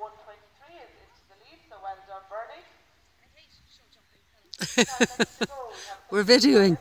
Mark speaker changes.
Speaker 1: 123 is into the lead, so well done, Bernie. Now, next
Speaker 2: We're videoing.